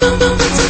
Boom, boom, boom.